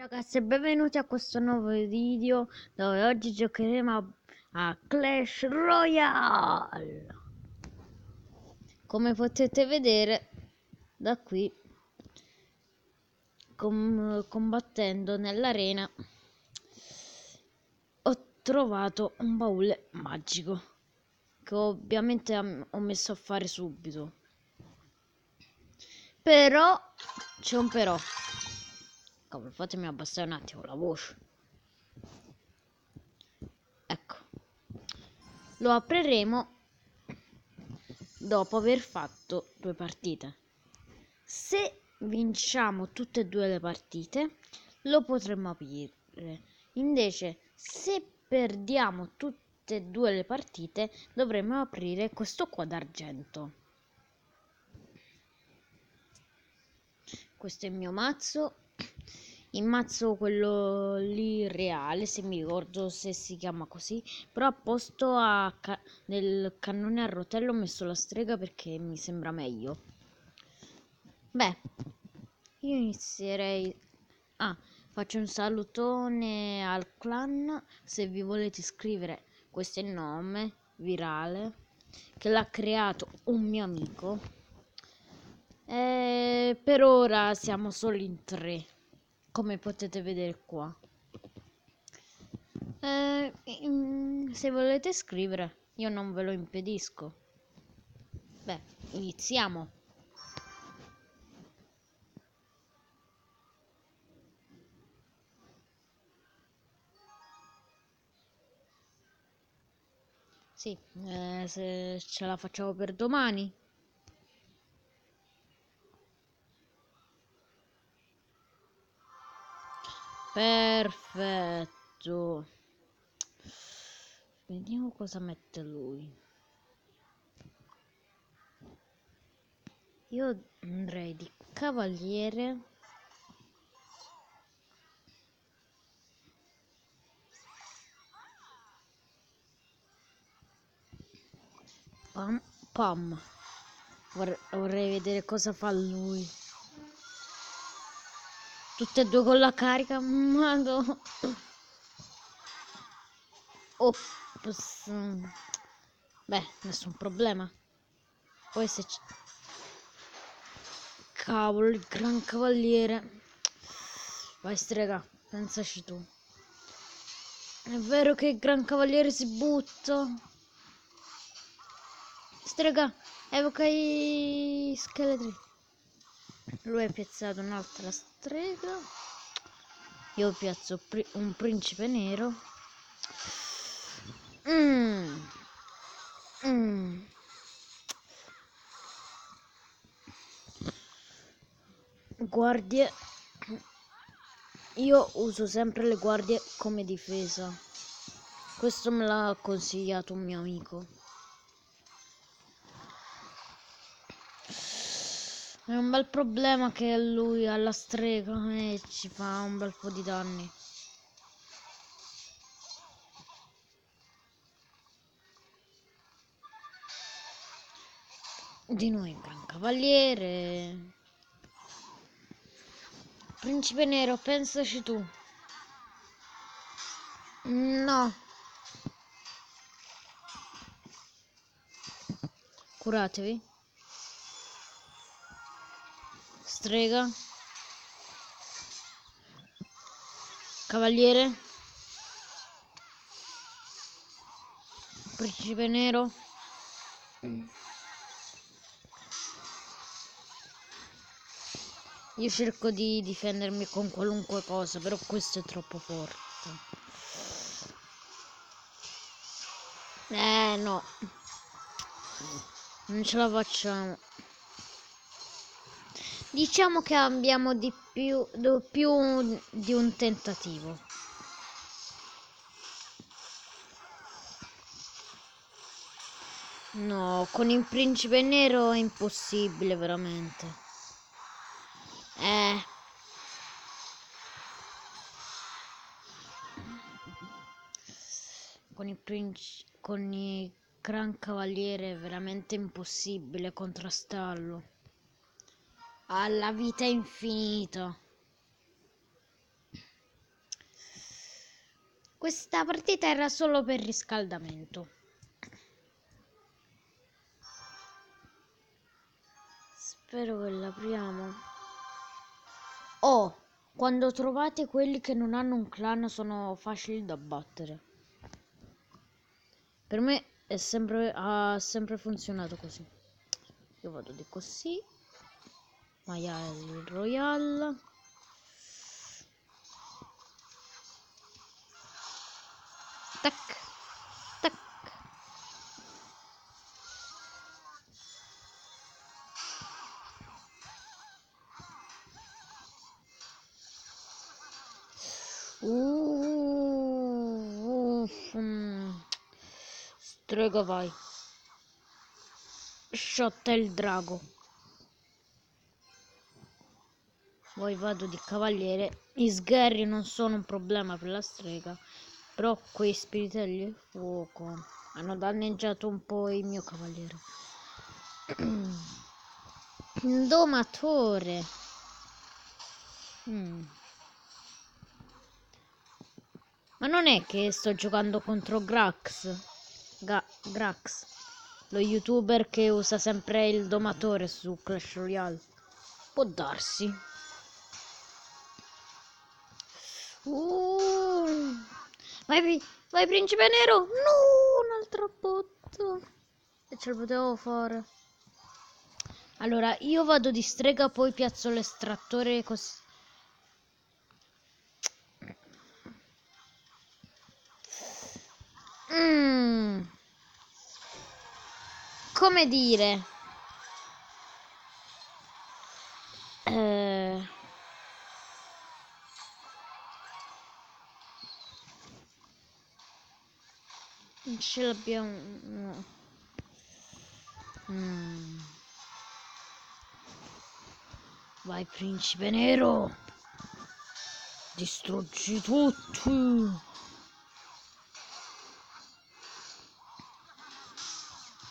Ragazzi e benvenuti a questo nuovo video dove oggi giocheremo a, a Clash Royale. Come potete vedere da qui com combattendo nell'arena ho trovato un baule magico che ovviamente ho messo a fare subito. Però c'è un però Cavolo, fatemi abbassare un attimo la voce. Ecco. Lo apriremo dopo aver fatto due partite. Se vinciamo tutte e due le partite, lo potremo aprire. Invece, se perdiamo tutte e due le partite, dovremo aprire questo qua d'argento. Questo è il mio mazzo il mazzo quello lì reale se mi ricordo se si chiama così però a posto a ca del cannone a rotello ho messo la strega perché mi sembra meglio. Beh io inizierei ah faccio un salutone al clan se vi volete iscrivere questo è il nome virale che l'ha creato un mio amico. E per ora siamo solo in tre come potete vedere qua. Eh, se volete scrivere io non ve lo impedisco. Beh iniziamo. Sì, eh, se ce la facciamo per domani Perfetto. Vediamo cosa mette lui. Io andrei di cavaliere. Pam, pam. Vorrei vedere cosa fa lui. Tutte e due con la carica. Mado. Ops. Beh, nessun problema. Poi se. Cavolo, il gran cavaliere. Vai strega, pensaci tu. È vero che il gran cavaliere si butta. Strega, evoca i scheletri lui ha piazzato un'altra strega io piazzo pri un principe nero mm. Mm. guardie io uso sempre le guardie come difesa questo me l'ha consigliato un mio amico È un bel problema che lui ha la strega e ci fa un bel po' di danni. Di noi gran cavaliere. Principe nero, pensaci tu. No. Curatevi. Strega. Cavaliere. Principe nero. Io cerco di difendermi con qualunque cosa però questo è troppo forte. Eh no. Non ce la facciamo Diciamo che abbiamo di più, più di un tentativo. No, con il principe nero è impossibile veramente. Eh. Con il principe con il gran cavaliere è veramente impossibile contrastarlo alla vita infinita. Questa partita era solo per riscaldamento. Spero che l'apriamo. Oh, quando trovate quelli che non hanno un clan sono facili da battere. Per me è sempre, ha sempre funzionato così. Io vado di così. Maiale Royal. Tac. Tac. Uh. Strega vai. Sciotta il drago. Poi vado di cavaliere. I sgherri non sono un problema per la strega. Però quei spiritelli fuoco hanno danneggiato un po' il mio cavaliere. Domatore. Mm. Ma non è che sto giocando contro Grax? Ga Grax, lo youtuber che usa sempre il domatore su Clash Royale. Può darsi. Uh. Vai, vai principe nero! No, un altro botto. E ce lo potevo fare. Allora, io vado di strega, poi piazzo l'estrattore così. Mm. Come dire? Eh... ce l'abbiamo... No. Mm. Vai principe nero! Distruggi tutto!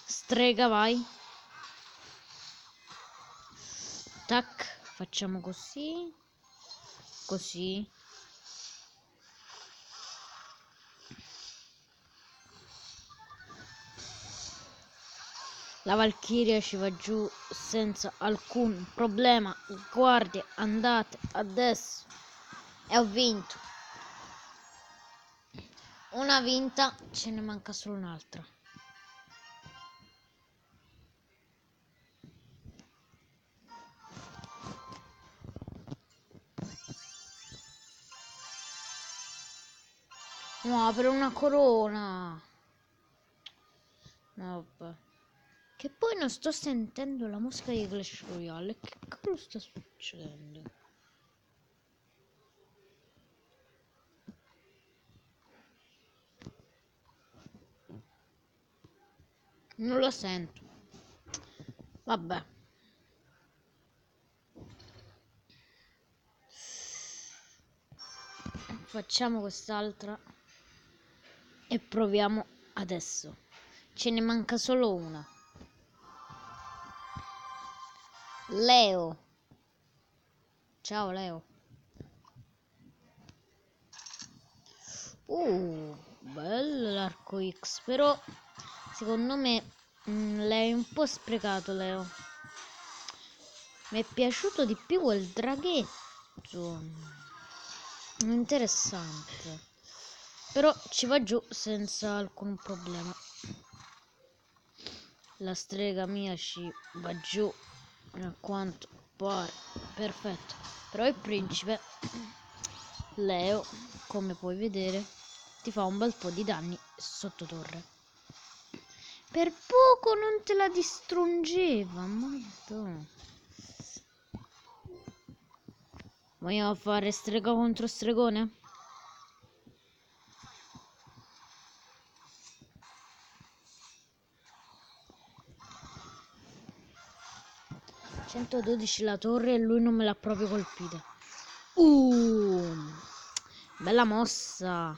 Strega, vai. Tac, facciamo così. Così. La Valchiria ci va giù senza alcun problema. Guardie, andate adesso. E ho vinto. Una vinta, ce ne manca solo un'altra. No, per una corona. Vabbè. Che poi non sto sentendo la musica di Clash Royale. Che cavolo sta succedendo? Non la sento. Vabbè. Facciamo quest'altra e proviamo adesso. Ce ne manca solo una. Leo. Ciao Leo. Uh, bello l'arco X, però secondo me mm, è un po' sprecato Leo. Mi è piaciuto di più quel draghetto. Interessante però ci va giù senza alcun problema la strega mia ci va giù a quanto pare perfetto. Però il principe Leo come puoi vedere ti fa un bel po' di danni sotto torre per poco non te la distrungeva madonna vogliamo fare strega contro stregone? 112 la torre e lui non me l'ha proprio colpita. Uh, bella mossa.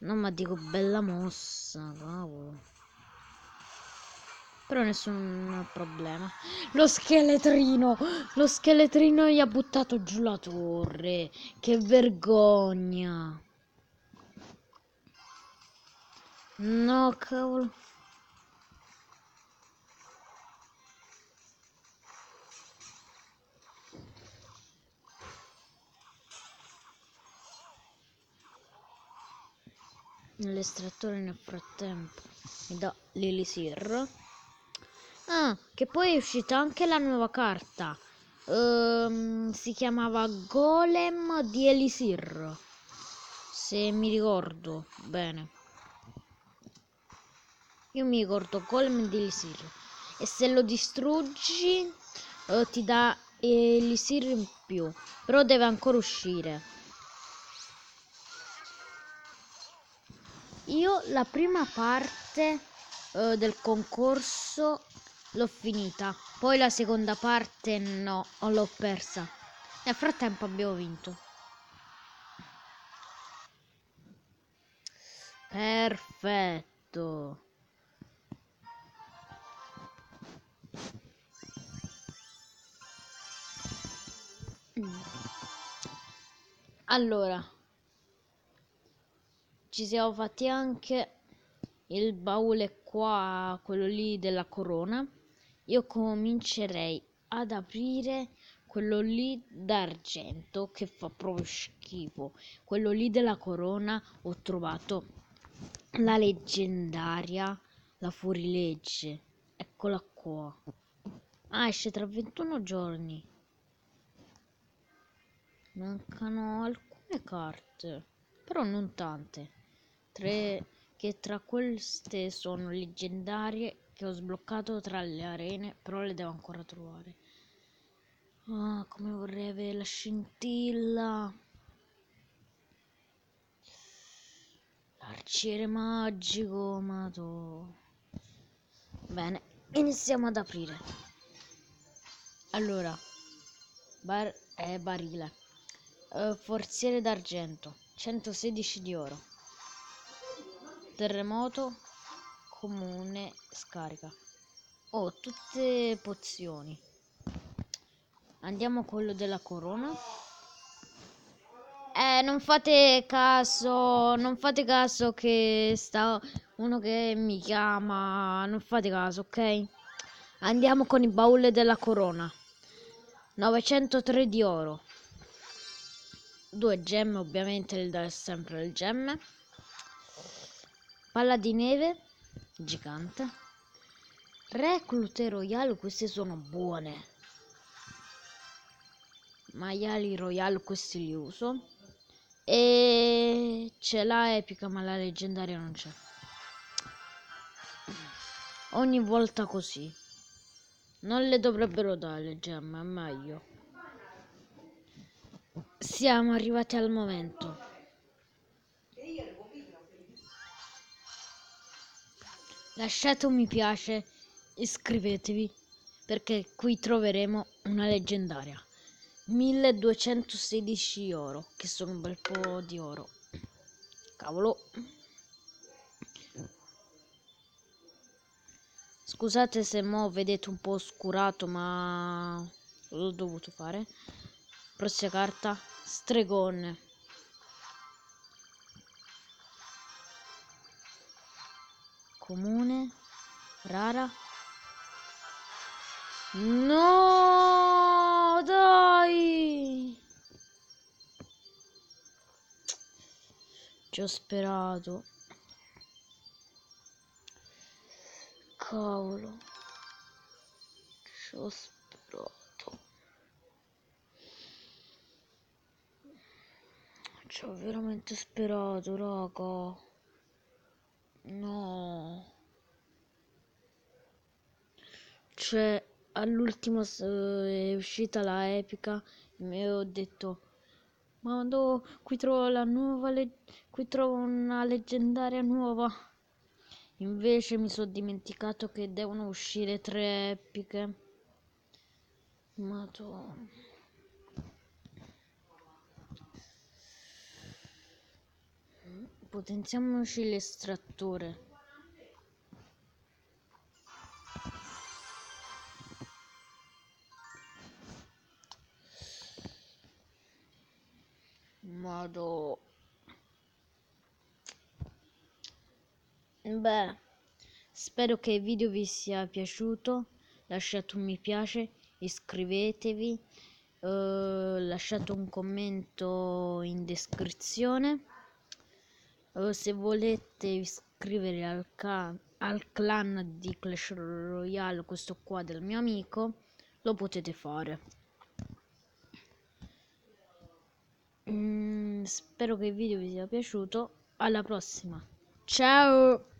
No, ma dico bella mossa, cavolo. Però nessun problema. Lo scheletrino! Lo scheletrino gli ha buttato giù la torre. Che vergogna. No, cavolo. Nell'estrattore nel frattempo mi dà l'elisir. Ah, che poi è uscita anche la nuova carta. Ehm, si chiamava Golem di Elisir. Se mi ricordo bene. Io mi ricordo Golem di Elisir. E se lo distruggi eh, ti dà Elisir in più. Però deve ancora uscire. Io la prima parte eh, del concorso l'ho finita. Poi la seconda parte no, l'ho persa. Nel frattempo abbiamo vinto. Perfetto. Allora, ci siamo fatti anche il baule qua, quello lì della corona io comincerei ad aprire quello lì d'argento che fa proprio schifo. Quello lì della corona ho trovato la leggendaria, la fuorilegge. Eccola qua. Ah, esce tra 21 giorni. Mancano alcune carte, però non tante. Tre che tra queste sono leggendarie che ho sbloccato tra le arene, però le devo ancora trovare. Ah, come vorrei avere la scintilla. L'arciere magico, mato. Bene, iniziamo ad aprire. Allora, bar è barile. Uh, forziere d'argento, 116 di oro. Terremoto, comune scarica. Oh, tutte pozioni. Andiamo quello della corona. Eh non fate caso non fate caso che sta uno che mi chiama non fate caso ok? Andiamo con i baule della corona. 903 di oro. Due gemme ovviamente il dà sempre il gemme palla di neve gigante. Reclute Royale, queste sono buone. Maiali Royale, questi li uso. E c'è la epica, ma la leggendaria non c'è. Ogni volta così. Non le dovrebbero dare le gemme, è meglio. Siamo arrivati al momento. Lasciate un mi piace, iscrivetevi perché qui troveremo una leggendaria. 1216 oro, che sono un bel po' di oro. Cavolo. Scusate se mo vedete un po' oscurato, ma l'ho dovuto fare. Prossima carta, stregone. Comune, rara. No, dai! Ci ho sperato. Cavolo. Ci ho sperato. Ci ho veramente sperato, raga. No. Cioè, all'ultimo è uscita la epica e ho detto ma no, qui trovo la nuova qui trovo una leggendaria nuova. Invece mi sono dimenticato che devono uscire tre epiche. Madonna. Potenziamoci l'estrattore. Modo. Beh spero che il video vi sia piaciuto. Lasciate un mi piace iscrivetevi eh, lasciate un commento in descrizione se volete iscrivervi al, al clan di Clash Royale questo qua del mio amico lo potete fare. Mm, spero che il video vi sia piaciuto. Alla prossima. Ciao